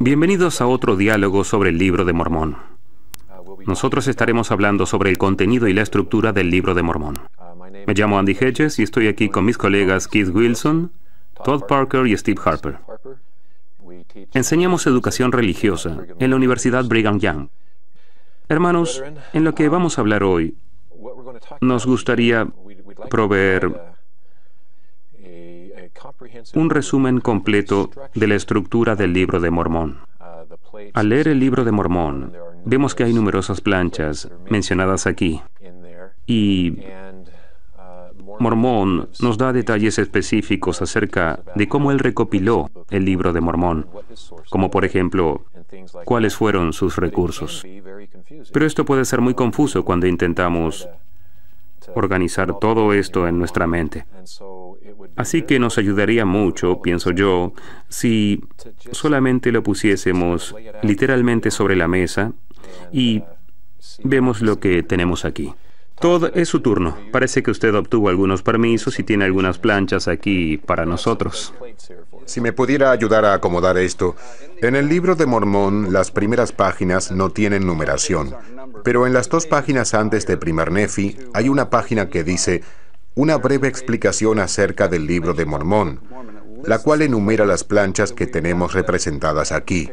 Bienvenidos a otro diálogo sobre el libro de Mormón. Nosotros estaremos hablando sobre el contenido y la estructura del libro de Mormón. Me llamo Andy Hedges y estoy aquí con mis colegas Keith Wilson, Todd Parker y Steve Harper. Enseñamos educación religiosa en la Universidad Brigham Young. Hermanos, en lo que vamos a hablar hoy, nos gustaría proveer un resumen completo de la estructura del libro de Mormón. Al leer el libro de Mormón, vemos que hay numerosas planchas mencionadas aquí. Y Mormón nos da detalles específicos acerca de cómo él recopiló el libro de Mormón, como por ejemplo, cuáles fueron sus recursos. Pero esto puede ser muy confuso cuando intentamos organizar todo esto en nuestra mente. Así que nos ayudaría mucho, pienso yo, si solamente lo pusiésemos literalmente sobre la mesa y vemos lo que tenemos aquí. Todo es su turno. Parece que usted obtuvo algunos permisos y tiene algunas planchas aquí para nosotros. Si me pudiera ayudar a acomodar esto. En el libro de Mormón, las primeras páginas no tienen numeración, pero en las dos páginas antes de Primer Nefi hay una página que dice una breve explicación acerca del libro de Mormón, la cual enumera las planchas que tenemos representadas aquí.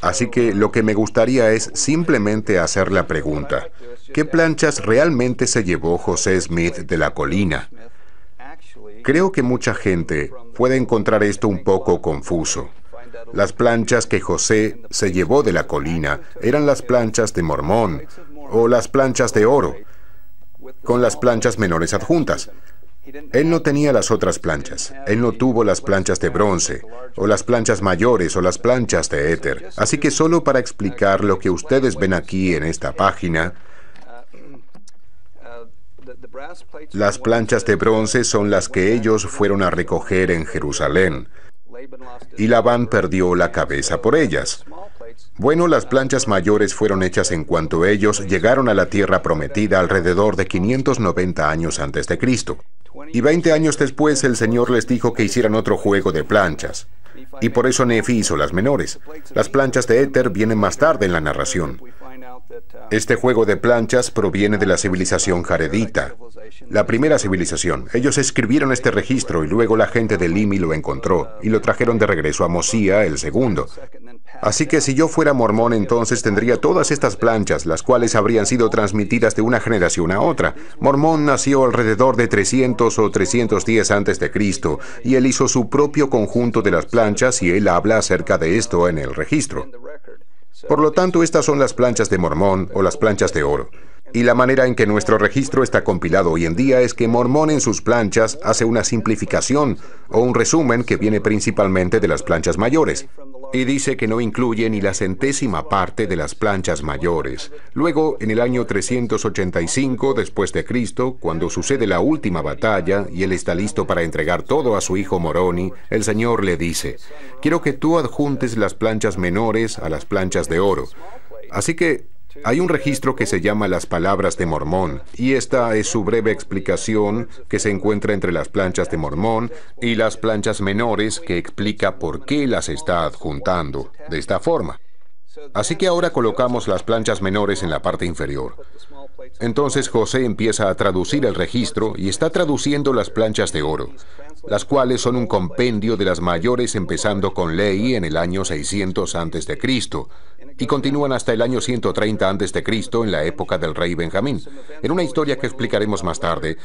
Así que lo que me gustaría es simplemente hacer la pregunta, ¿qué planchas realmente se llevó José Smith de la colina? Creo que mucha gente puede encontrar esto un poco confuso. Las planchas que José se llevó de la colina eran las planchas de Mormón o las planchas de oro, con las planchas menores adjuntas. Él no tenía las otras planchas. Él no tuvo las planchas de bronce, o las planchas mayores, o las planchas de éter. Así que solo para explicar lo que ustedes ven aquí en esta página, las planchas de bronce son las que ellos fueron a recoger en Jerusalén. Y Labán perdió la cabeza por ellas. Bueno, las planchas mayores fueron hechas en cuanto ellos llegaron a la tierra prometida alrededor de 590 años antes de Cristo. Y 20 años después el Señor les dijo que hicieran otro juego de planchas. Y por eso Nefi hizo las menores. Las planchas de éter vienen más tarde en la narración. Este juego de planchas proviene de la civilización jaredita, la primera civilización. Ellos escribieron este registro y luego la gente de Limi lo encontró y lo trajeron de regreso a Mosía el segundo. Así que si yo fuera mormón entonces tendría todas estas planchas, las cuales habrían sido transmitidas de una generación a otra. Mormón nació alrededor de 300 o 310 antes de Cristo y él hizo su propio conjunto de las planchas y él habla acerca de esto en el registro. Por lo tanto, estas son las planchas de Mormón o las planchas de oro. Y la manera en que nuestro registro está compilado hoy en día es que Mormón en sus planchas hace una simplificación o un resumen que viene principalmente de las planchas mayores y dice que no incluye ni la centésima parte de las planchas mayores. Luego, en el año 385 después de Cristo, cuando sucede la última batalla y él está listo para entregar todo a su hijo Moroni, el Señor le dice, quiero que tú adjuntes las planchas menores a las planchas de oro. Así que hay un registro que se llama Las Palabras de Mormón, y esta es su breve explicación que se encuentra entre las planchas de Mormón y las planchas menores que explica por qué las está adjuntando de esta forma. Así que ahora colocamos las planchas menores en la parte inferior. Entonces José empieza a traducir el registro y está traduciendo las planchas de oro, las cuales son un compendio de las mayores empezando con Ley en el año 600 a.C., y continúan hasta el año 130 a.C. en la época del rey Benjamín. En una historia que explicaremos más tarde,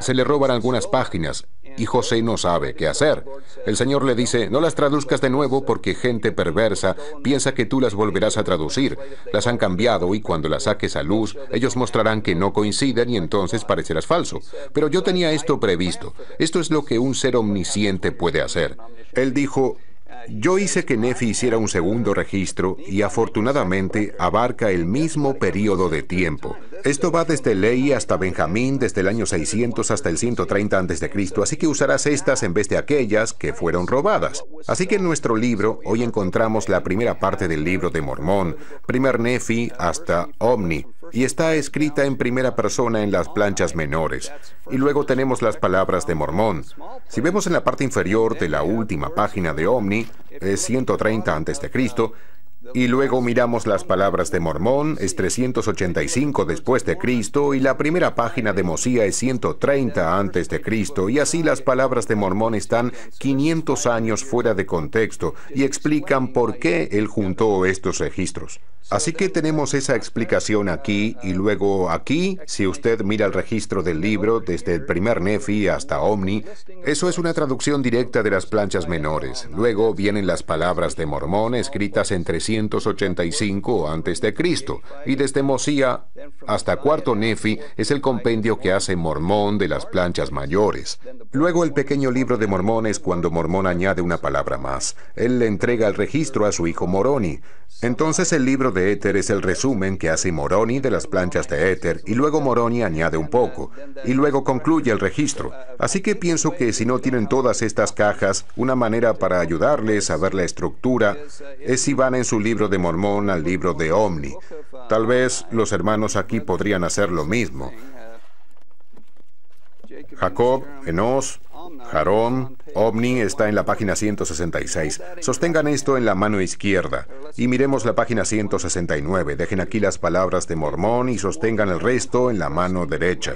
se le roban algunas páginas y José no sabe qué hacer. El Señor le dice, no las traduzcas de nuevo porque gente perversa piensa que tú las volverás a traducir. Las han cambiado y cuando las saques a luz, ellos mostrarán que no coinciden y entonces parecerás falso. Pero yo tenía esto previsto. Esto es lo que un ser omnisciente puede hacer. Él dijo, yo hice que Nefi hiciera un segundo registro y afortunadamente abarca el mismo periodo de tiempo. Esto va desde Ley hasta Benjamín, desde el año 600 hasta el 130 a.C., así que usarás estas en vez de aquellas que fueron robadas. Así que en nuestro libro hoy encontramos la primera parte del libro de Mormón, primer Nefi hasta Omni, y está escrita en primera persona en las planchas menores. Y luego tenemos las palabras de Mormón. Si vemos en la parte inferior de la última página de Omni, es 130 a.C., y luego miramos las palabras de Mormón, es 385 después de Cristo, y la primera página de Mosía es 130 antes de Cristo, y así las palabras de Mormón están 500 años fuera de contexto y explican por qué él juntó estos registros. Así que tenemos esa explicación aquí y luego aquí, si usted mira el registro del libro desde el primer Nefi hasta Omni, eso es una traducción directa de las planchas menores. Luego vienen las palabras de Mormón escritas en 385 a.C. y desde Mosía hasta cuarto Nefi es el compendio que hace Mormón de las planchas mayores. Luego el pequeño libro de Mormón es cuando Mormón añade una palabra más. Él le entrega el registro a su hijo Moroni. Entonces el libro de Éter es el resumen que hace Moroni de las planchas de Éter y luego Moroni añade un poco y luego concluye el registro. Así que pienso que si no tienen todas estas cajas, una manera para ayudarles a ver la estructura es si van en su libro de Mormón al libro de Omni. Tal vez los hermanos aquí podrían hacer lo mismo. Jacob, Enos, Jarón, Omni está en la página 166. Sostengan esto en la mano izquierda y miremos la página 169. Dejen aquí las palabras de Mormón y sostengan el resto en la mano derecha.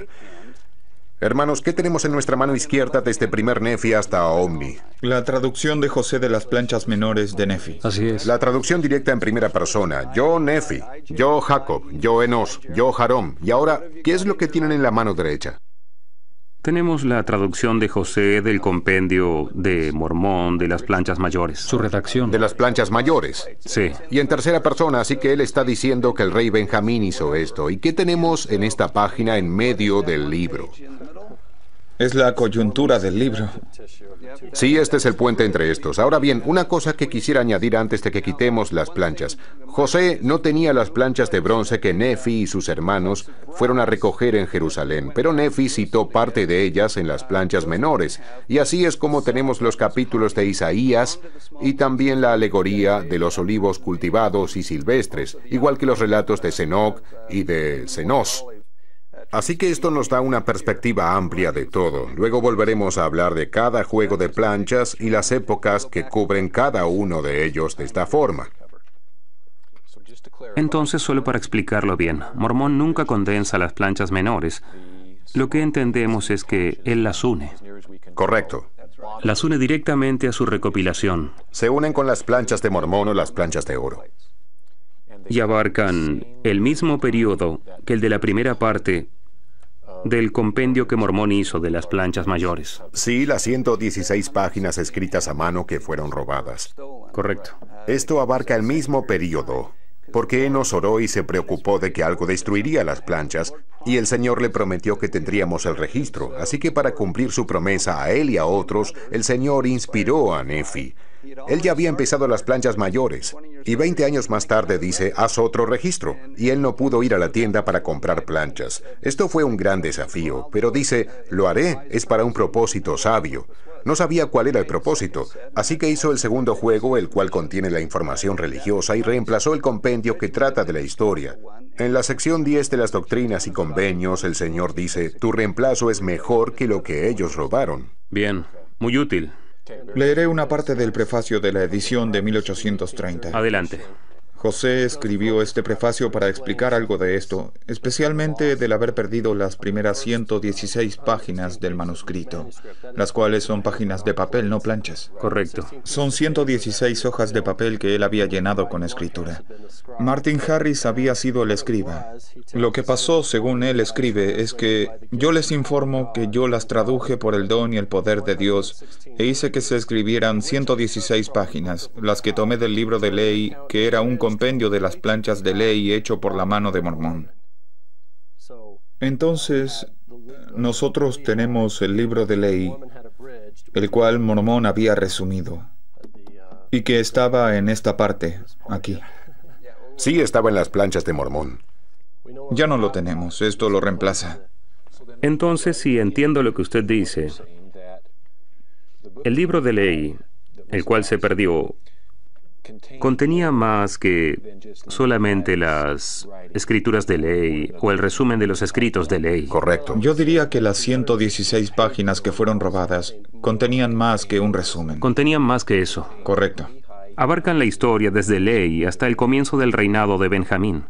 Hermanos, ¿qué tenemos en nuestra mano izquierda desde primer Nefi hasta Omni? La traducción de José de las planchas menores de Nefi. Así es. La traducción directa en primera persona. Yo Nefi, yo Jacob, yo Enos, yo Jarón. Y ahora, ¿qué es lo que tienen en la mano derecha? Tenemos la traducción de José del compendio de Mormón de las planchas mayores. Su redacción. De las planchas mayores. Sí. Y en tercera persona, así que él está diciendo que el rey Benjamín hizo esto. ¿Y qué tenemos en esta página en medio del libro? Es la coyuntura del libro. Sí, este es el puente entre estos. Ahora bien, una cosa que quisiera añadir antes de que quitemos las planchas. José no tenía las planchas de bronce que Nefi y sus hermanos fueron a recoger en Jerusalén, pero Nefi citó parte de ellas en las planchas menores. Y así es como tenemos los capítulos de Isaías y también la alegoría de los olivos cultivados y silvestres, igual que los relatos de Senoc y de Senos. Así que esto nos da una perspectiva amplia de todo. Luego volveremos a hablar de cada juego de planchas y las épocas que cubren cada uno de ellos de esta forma. Entonces, solo para explicarlo bien, Mormón nunca condensa las planchas menores. Lo que entendemos es que él las une. Correcto. Las une directamente a su recopilación. Se unen con las planchas de Mormón o las planchas de oro. Y abarcan el mismo periodo que el de la primera parte del compendio que Mormón hizo de las planchas mayores. Sí, las 116 páginas escritas a mano que fueron robadas. Correcto. Esto abarca el mismo periodo, porque Enos oró y se preocupó de que algo destruiría las planchas, y el Señor le prometió que tendríamos el registro. Así que para cumplir su promesa a él y a otros, el Señor inspiró a Nefi. Él ya había empezado las planchas mayores y 20 años más tarde dice, haz otro registro. Y él no pudo ir a la tienda para comprar planchas. Esto fue un gran desafío, pero dice, lo haré, es para un propósito sabio. No sabía cuál era el propósito, así que hizo el segundo juego, el cual contiene la información religiosa, y reemplazó el compendio que trata de la historia. En la sección 10 de las doctrinas y convenios, el Señor dice, tu reemplazo es mejor que lo que ellos robaron. Bien, muy útil. Leeré una parte del prefacio de la edición de 1830. Adelante. José escribió este prefacio para explicar algo de esto, especialmente del haber perdido las primeras 116 páginas del manuscrito, las cuales son páginas de papel, no planchas. Correcto. Son 116 hojas de papel que él había llenado con escritura. Martin Harris había sido el escriba. Lo que pasó, según él escribe, es que yo les informo que yo las traduje por el don y el poder de Dios e hice que se escribieran 116 páginas, las que tomé del libro de ley, que era un compendio de las planchas de ley hecho por la mano de Mormón. Entonces, nosotros tenemos el libro de ley el cual Mormón había resumido, y que estaba en esta parte, aquí. Sí, estaba en las planchas de Mormón. Ya no lo tenemos, esto lo reemplaza. Entonces, si entiendo lo que usted dice, el libro de ley, el cual se perdió, contenía más que solamente las escrituras de ley o el resumen de los escritos de ley. Correcto. Yo diría que las 116 páginas que fueron robadas contenían más que un resumen. Contenían más que eso. Correcto. Abarcan la historia desde ley hasta el comienzo del reinado de Benjamín.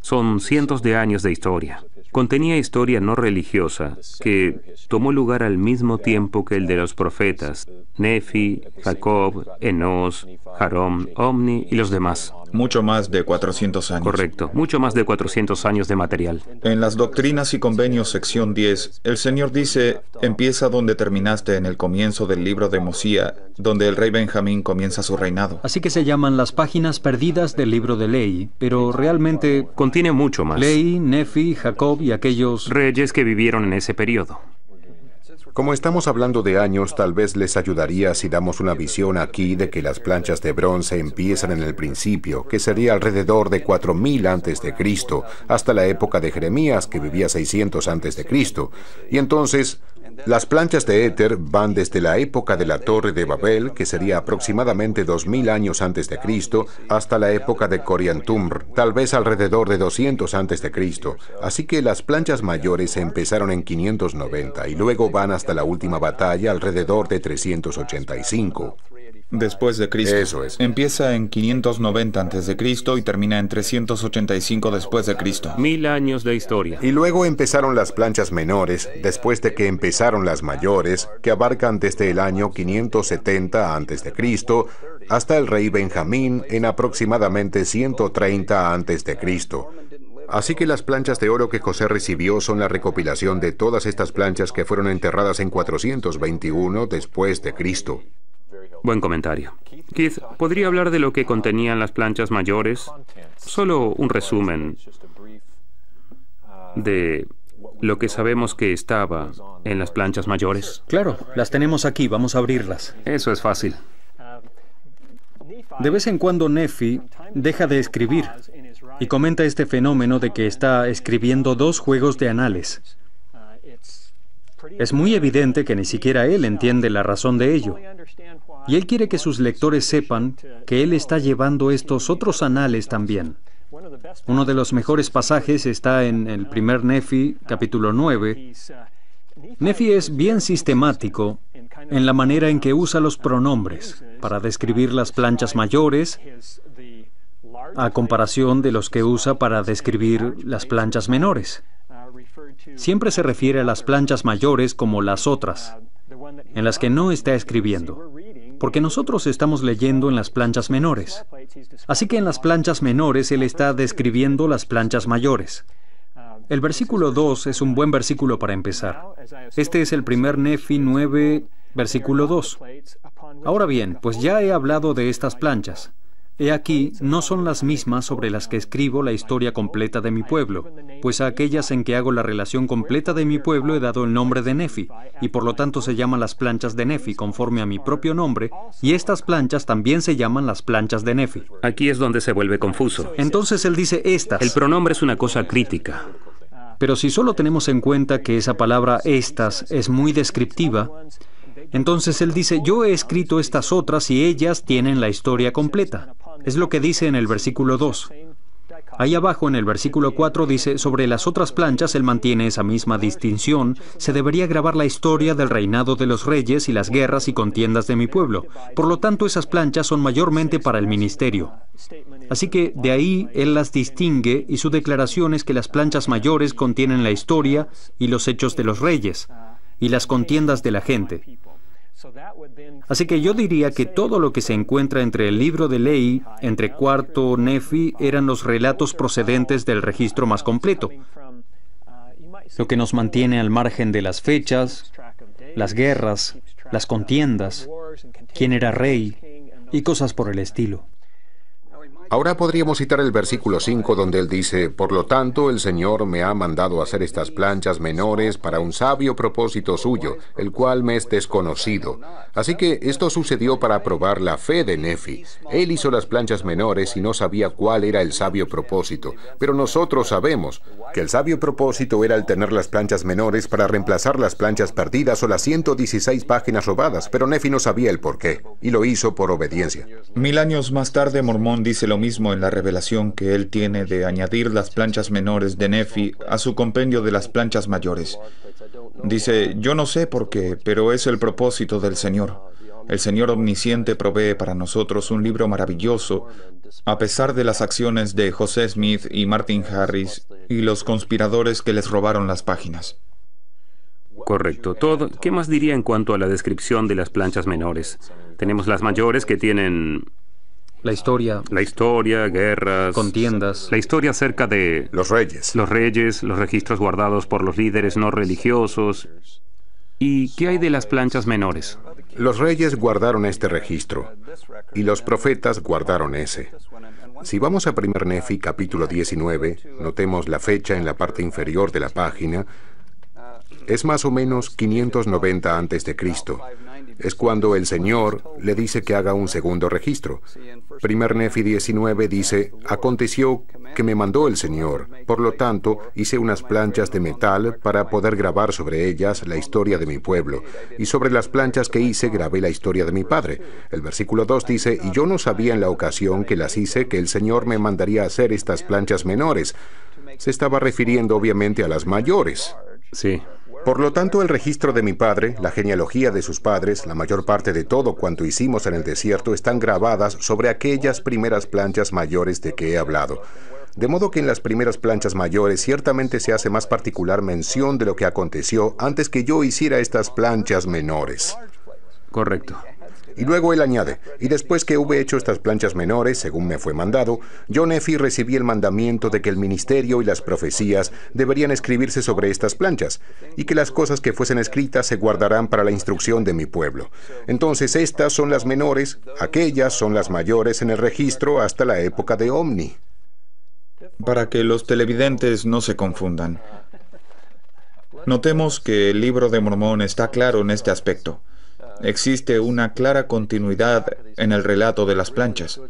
Son cientos de años de historia contenía historia no religiosa que tomó lugar al mismo tiempo que el de los profetas, Nefi, Jacob, Enos, Jarom, Omni y los demás. Mucho más de 400 años. Correcto, mucho más de 400 años de material. En las Doctrinas y Convenios, sección 10, el Señor dice, empieza donde terminaste en el comienzo del libro de Mosía, donde el rey Benjamín comienza su reinado. Así que se llaman las páginas perdidas del libro de Ley, pero realmente... Contiene mucho más. Ley, Nefi, Jacob y aquellos... Reyes que vivieron en ese periodo. Como estamos hablando de años, tal vez les ayudaría si damos una visión aquí de que las planchas de bronce empiezan en el principio, que sería alrededor de 4000 antes de Cristo, hasta la época de Jeremías, que vivía 600 antes de Cristo. Y entonces las planchas de éter van desde la época de la Torre de Babel, que sería aproximadamente 2000 años antes de Cristo, hasta la época de Coriantumr, tal vez alrededor de 200 antes de Cristo. Así que las planchas mayores empezaron en 590 y luego van hasta la última batalla alrededor de 385. Después de Cristo. Eso es. Empieza en 590 antes de Cristo y termina en 385 después de Cristo. Mil años de historia. Y luego empezaron las planchas menores, después de que empezaron las mayores, que abarcan desde el año 570 antes de Cristo hasta el rey Benjamín en aproximadamente 130 antes de Cristo. Así que las planchas de oro que José recibió son la recopilación de todas estas planchas que fueron enterradas en 421 después de Cristo. Buen comentario. Keith, ¿podría hablar de lo que contenían las planchas mayores? Solo un resumen de lo que sabemos que estaba en las planchas mayores. Claro, las tenemos aquí, vamos a abrirlas. Eso es fácil. De vez en cuando Nefi deja de escribir y comenta este fenómeno de que está escribiendo dos juegos de anales. Es muy evidente que ni siquiera él entiende la razón de ello. Y él quiere que sus lectores sepan que él está llevando estos otros anales también. Uno de los mejores pasajes está en el primer Nefi, capítulo 9. Nefi es bien sistemático en la manera en que usa los pronombres para describir las planchas mayores a comparación de los que usa para describir las planchas menores. Siempre se refiere a las planchas mayores como las otras, en las que no está escribiendo porque nosotros estamos leyendo en las planchas menores. Así que en las planchas menores Él está describiendo las planchas mayores. El versículo 2 es un buen versículo para empezar. Este es el primer Nefi 9, versículo 2. Ahora bien, pues ya he hablado de estas planchas. He aquí, no son las mismas sobre las que escribo la historia completa de mi pueblo, pues a aquellas en que hago la relación completa de mi pueblo he dado el nombre de Nefi, y por lo tanto se llaman las planchas de Nefi conforme a mi propio nombre, y estas planchas también se llaman las planchas de Nefi. Aquí es donde se vuelve confuso. Entonces él dice estas. El pronombre es una cosa crítica. Pero si solo tenemos en cuenta que esa palabra estas es muy descriptiva, entonces él dice, yo he escrito estas otras y ellas tienen la historia completa. Es lo que dice en el versículo 2. Ahí abajo en el versículo 4 dice, sobre las otras planchas él mantiene esa misma distinción, se debería grabar la historia del reinado de los reyes y las guerras y contiendas de mi pueblo. Por lo tanto, esas planchas son mayormente para el ministerio. Así que de ahí él las distingue y su declaración es que las planchas mayores contienen la historia y los hechos de los reyes y las contiendas de la gente. Así que yo diría que todo lo que se encuentra entre el libro de ley, entre cuarto Nefi, eran los relatos procedentes del registro más completo, lo que nos mantiene al margen de las fechas, las guerras, las contiendas, quién era rey y cosas por el estilo. Ahora podríamos citar el versículo 5 donde él dice, Por lo tanto el Señor me ha mandado hacer estas planchas menores para un sabio propósito suyo, el cual me es desconocido. Así que esto sucedió para probar la fe de Nefi. Él hizo las planchas menores y no sabía cuál era el sabio propósito, pero nosotros sabemos que el sabio propósito era el tener las planchas menores para reemplazar las planchas perdidas o las 116 páginas robadas, pero Nefi no sabía el por qué, y lo hizo por obediencia. Mil años más tarde, Mormón dice lo mismo en la revelación que él tiene de añadir las planchas menores de Nefi a su compendio de las planchas mayores. Dice, yo no sé por qué, pero es el propósito del Señor. El Señor Omnisciente provee para nosotros un libro maravilloso, a pesar de las acciones de José Smith y Martin Harris y los conspiradores que les robaron las páginas. Correcto. Todo. ¿Qué más diría en cuanto a la descripción de las planchas menores? Tenemos las mayores que tienen la historia. La historia, guerras. Contiendas. La historia acerca de... Los reyes. Los reyes, los registros guardados por los líderes no religiosos. ¿Y qué hay de las planchas menores? Los reyes guardaron este registro y los profetas guardaron ese. Si vamos a primer Nefi capítulo 19, notemos la fecha en la parte inferior de la página, es más o menos 590 antes de Cristo es cuando el Señor le dice que haga un segundo registro. Primer Nefi 19 dice, aconteció que me mandó el Señor, por lo tanto hice unas planchas de metal para poder grabar sobre ellas la historia de mi pueblo, y sobre las planchas que hice grabé la historia de mi padre. El versículo 2 dice, y yo no sabía en la ocasión que las hice que el Señor me mandaría hacer estas planchas menores. Se estaba refiriendo obviamente a las mayores. Sí. Por lo tanto, el registro de mi padre, la genealogía de sus padres, la mayor parte de todo cuanto hicimos en el desierto están grabadas sobre aquellas primeras planchas mayores de que he hablado. De modo que en las primeras planchas mayores ciertamente se hace más particular mención de lo que aconteció antes que yo hiciera estas planchas menores. Correcto. Y luego él añade, y después que hube hecho estas planchas menores, según me fue mandado, yo Nefi recibí el mandamiento de que el ministerio y las profecías deberían escribirse sobre estas planchas, y que las cosas que fuesen escritas se guardarán para la instrucción de mi pueblo. Entonces estas son las menores, aquellas son las mayores en el registro hasta la época de Omni. Para que los televidentes no se confundan. Notemos que el libro de Mormón está claro en este aspecto. Existe una clara continuidad en el relato de las planchas.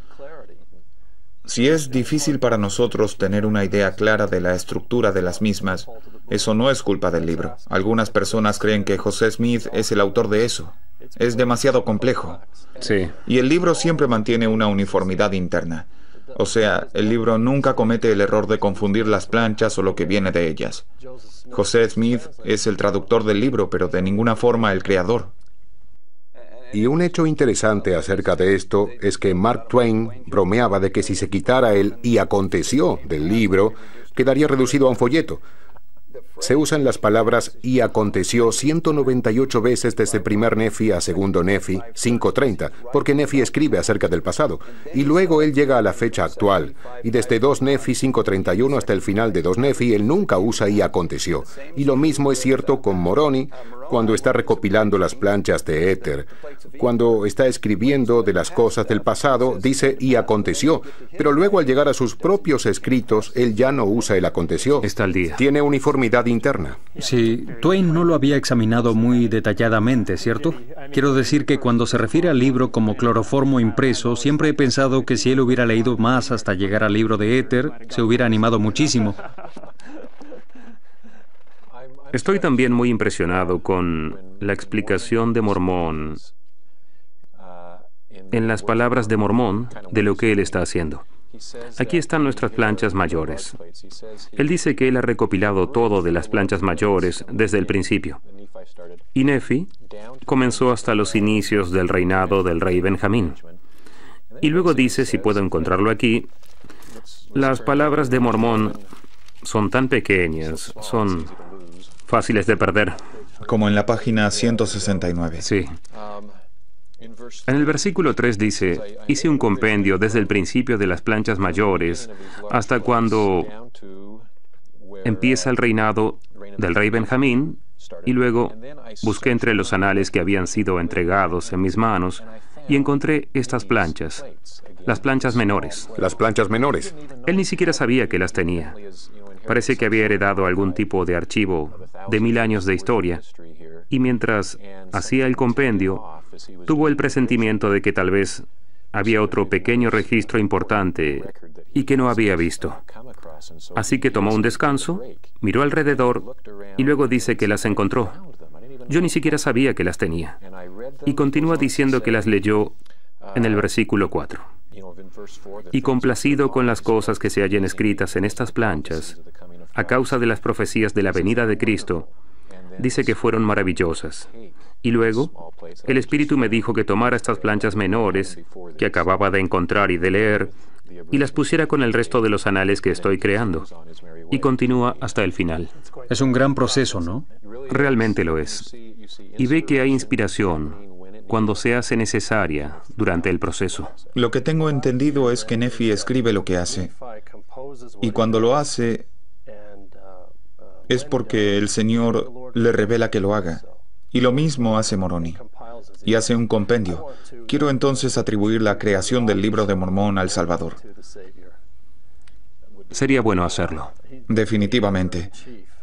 Si es difícil para nosotros tener una idea clara de la estructura de las mismas, eso no es culpa del libro. Algunas personas creen que José Smith es el autor de eso. Es demasiado complejo. Sí. Y el libro siempre mantiene una uniformidad interna. O sea, el libro nunca comete el error de confundir las planchas o lo que viene de ellas. José Smith es el traductor del libro, pero de ninguna forma el creador. Y un hecho interesante acerca de esto es que Mark Twain bromeaba de que si se quitara el y aconteció del libro, quedaría reducido a un folleto. Se usan las palabras y aconteció 198 veces desde primer Nefi a segundo Nefi, 530, porque Nefi escribe acerca del pasado, y luego él llega a la fecha actual, y desde 2 Nefi 531 hasta el final de 2 Nefi él nunca usa y aconteció. Y lo mismo es cierto con Moroni, cuando está recopilando las planchas de éter. Cuando está escribiendo de las cosas del pasado, dice y aconteció, pero luego al llegar a sus propios escritos, él ya no usa el aconteció. Está al día. Tiene uniformidad interna. Sí, Twain no lo había examinado muy detalladamente, ¿cierto? Quiero decir que cuando se refiere al libro como cloroformo impreso, siempre he pensado que si él hubiera leído más hasta llegar al libro de éter, se hubiera animado muchísimo. Estoy también muy impresionado con la explicación de Mormón en las palabras de Mormón de lo que él está haciendo. Aquí están nuestras planchas mayores. Él dice que él ha recopilado todo de las planchas mayores desde el principio. Y Nefi comenzó hasta los inicios del reinado del rey Benjamín. Y luego dice, si puedo encontrarlo aquí, las palabras de Mormón son tan pequeñas, son fáciles de perder. Como en la página 169. Sí. En el versículo 3 dice, hice un compendio desde el principio de las planchas mayores hasta cuando empieza el reinado del rey Benjamín y luego busqué entre los anales que habían sido entregados en mis manos y encontré estas planchas, las planchas menores. Las planchas menores. Él ni siquiera sabía que las tenía. Parece que había heredado algún tipo de archivo de mil años de historia, y mientras hacía el compendio, tuvo el presentimiento de que tal vez había otro pequeño registro importante y que no había visto. Así que tomó un descanso, miró alrededor y luego dice que las encontró. Yo ni siquiera sabía que las tenía. Y continúa diciendo que las leyó en el versículo 4. Y complacido con las cosas que se hallen escritas en estas planchas, a causa de las profecías de la venida de Cristo, dice que fueron maravillosas. Y luego, el Espíritu me dijo que tomara estas planchas menores que acababa de encontrar y de leer y las pusiera con el resto de los anales que estoy creando. Y continúa hasta el final. Es un gran proceso, ¿no? Realmente lo es. Y ve que hay inspiración cuando se hace necesaria durante el proceso. Lo que tengo entendido es que Nefi escribe lo que hace. Y cuando lo hace es porque el Señor le revela que lo haga. Y lo mismo hace Moroni. Y hace un compendio. Quiero entonces atribuir la creación del libro de Mormón al Salvador. Sería bueno hacerlo. Definitivamente.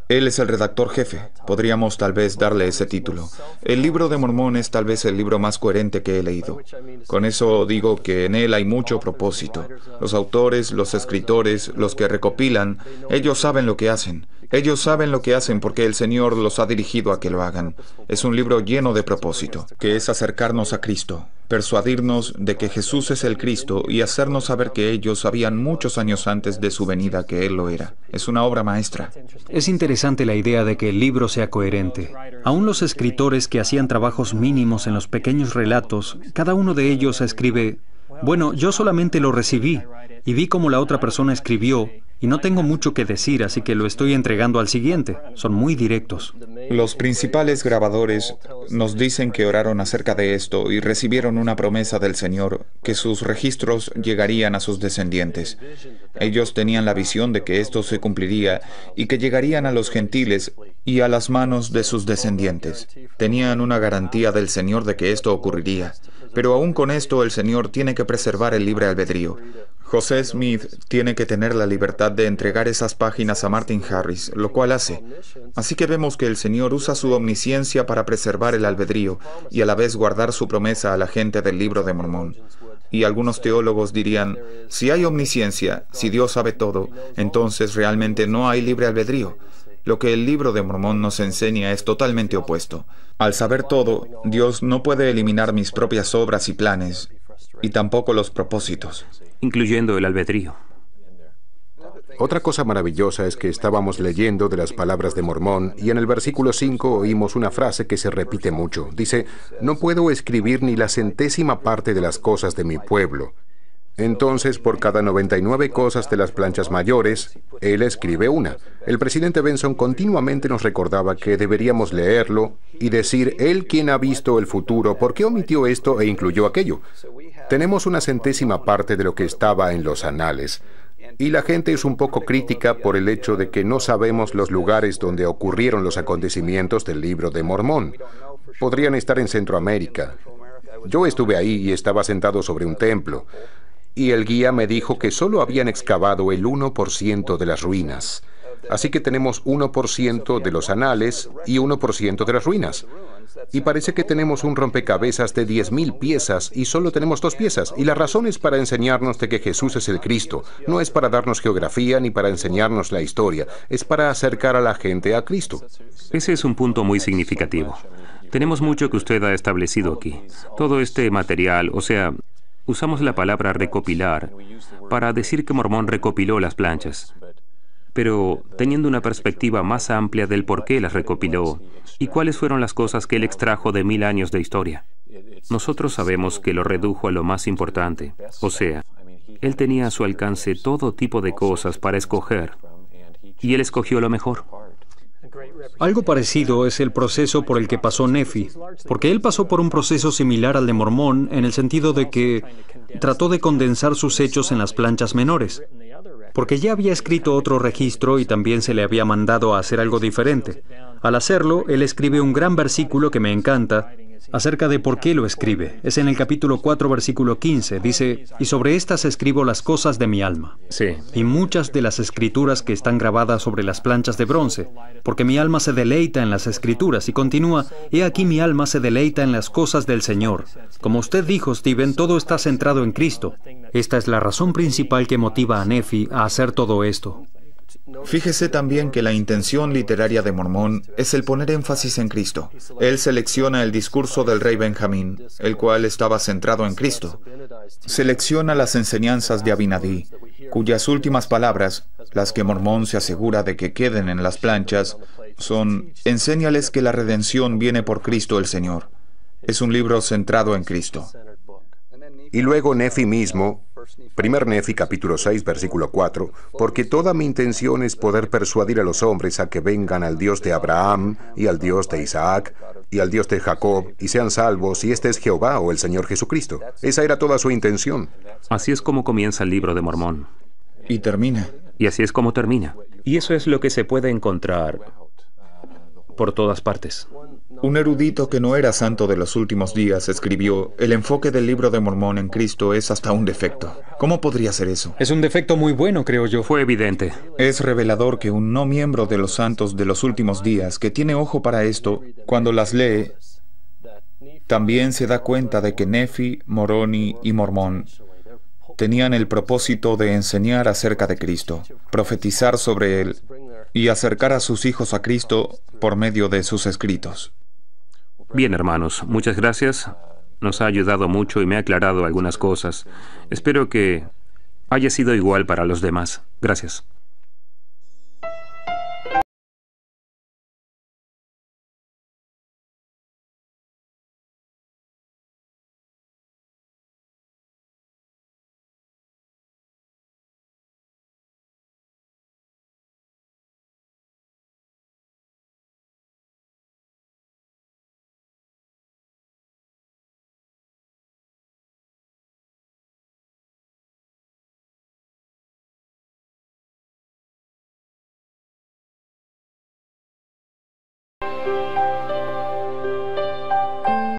Él es el redactor jefe. Podríamos tal vez darle ese título. El libro de Mormón es tal vez el libro más coherente que he leído. Con eso digo que en él hay mucho propósito. Los autores, los escritores, los que recopilan, ellos saben lo que hacen. Ellos saben lo que hacen porque el Señor los ha dirigido a que lo hagan. Es un libro lleno de propósito, que es acercarnos a Cristo, persuadirnos de que Jesús es el Cristo y hacernos saber que ellos sabían muchos años antes de su venida que Él lo era. Es una obra maestra. Es interesante la idea de que el libro sea coherente. Aún los escritores que hacían trabajos mínimos en los pequeños relatos, cada uno de ellos escribe, bueno, yo solamente lo recibí y vi cómo la otra persona escribió y no tengo mucho que decir, así que lo estoy entregando al siguiente. Son muy directos. Los principales grabadores nos dicen que oraron acerca de esto y recibieron una promesa del Señor que sus registros llegarían a sus descendientes. Ellos tenían la visión de que esto se cumpliría y que llegarían a los gentiles y a las manos de sus descendientes. Tenían una garantía del Señor de que esto ocurriría. Pero aún con esto el Señor tiene que preservar el libre albedrío. José Smith tiene que tener la libertad de entregar esas páginas a Martin Harris, lo cual hace. Así que vemos que el Señor usa su omnisciencia para preservar el albedrío y a la vez guardar su promesa a la gente del libro de Mormón. Y algunos teólogos dirían, si hay omnisciencia, si Dios sabe todo, entonces realmente no hay libre albedrío. Lo que el libro de Mormón nos enseña es totalmente opuesto. Al saber todo, Dios no puede eliminar mis propias obras y planes, y tampoco los propósitos incluyendo el albedrío. Otra cosa maravillosa es que estábamos leyendo de las palabras de Mormón y en el versículo 5 oímos una frase que se repite mucho. Dice, no puedo escribir ni la centésima parte de las cosas de mi pueblo. Entonces, por cada 99 cosas de las planchas mayores, él escribe una. El presidente Benson continuamente nos recordaba que deberíamos leerlo y decir, él quien ha visto el futuro, ¿por qué omitió esto e incluyó aquello? Tenemos una centésima parte de lo que estaba en los anales. Y la gente es un poco crítica por el hecho de que no sabemos los lugares donde ocurrieron los acontecimientos del libro de Mormón. Podrían estar en Centroamérica. Yo estuve ahí y estaba sentado sobre un templo. Y el guía me dijo que solo habían excavado el 1% de las ruinas. Así que tenemos 1% de los anales y 1% de las ruinas. Y parece que tenemos un rompecabezas de 10.000 piezas y solo tenemos dos piezas. Y la razón es para enseñarnos de que Jesús es el Cristo. No es para darnos geografía ni para enseñarnos la historia. Es para acercar a la gente a Cristo. Ese es un punto muy significativo. Tenemos mucho que usted ha establecido aquí. Todo este material, o sea, usamos la palabra recopilar para decir que Mormón recopiló las planchas pero teniendo una perspectiva más amplia del por qué las recopiló y cuáles fueron las cosas que él extrajo de mil años de historia. Nosotros sabemos que lo redujo a lo más importante, o sea, él tenía a su alcance todo tipo de cosas para escoger, y él escogió lo mejor. Algo parecido es el proceso por el que pasó Nefi, porque él pasó por un proceso similar al de Mormón en el sentido de que trató de condensar sus hechos en las planchas menores porque ya había escrito otro registro y también se le había mandado a hacer algo diferente. Al hacerlo, él escribe un gran versículo que me encanta, acerca de por qué lo escribe. Es en el capítulo 4, versículo 15. Dice, y sobre estas escribo las cosas de mi alma. Sí. Y muchas de las escrituras que están grabadas sobre las planchas de bronce, porque mi alma se deleita en las escrituras. Y continúa, he aquí mi alma se deleita en las cosas del Señor. Como usted dijo, Steven, todo está centrado en Cristo. Esta es la razón principal que motiva a Nefi a hacer todo esto. Fíjese también que la intención literaria de Mormón es el poner énfasis en Cristo. Él selecciona el discurso del rey Benjamín, el cual estaba centrado en Cristo. Selecciona las enseñanzas de Abinadí, cuyas últimas palabras, las que Mormón se asegura de que queden en las planchas, son, enséñales que la redención viene por Cristo el Señor. Es un libro centrado en Cristo. Y luego Nefi mismo, primer Nefi capítulo 6 versículo 4, porque toda mi intención es poder persuadir a los hombres a que vengan al Dios de Abraham y al Dios de Isaac y al Dios de Jacob y sean salvos y este es Jehová o el Señor Jesucristo. Esa era toda su intención. Así es como comienza el libro de Mormón. Y termina. Y así es como termina. Y eso es lo que se puede encontrar por todas partes. Un erudito que no era santo de los últimos días escribió, el enfoque del libro de Mormón en Cristo es hasta un defecto. ¿Cómo podría ser eso? Es un defecto muy bueno, creo yo. Fue evidente. Es revelador que un no miembro de los santos de los últimos días que tiene ojo para esto, cuando las lee, también se da cuenta de que Nefi, Moroni y Mormón tenían el propósito de enseñar acerca de Cristo, profetizar sobre Él y acercar a sus hijos a Cristo por medio de sus escritos. Bien, hermanos, muchas gracias. Nos ha ayudado mucho y me ha aclarado algunas cosas. Espero que haya sido igual para los demás. Gracias.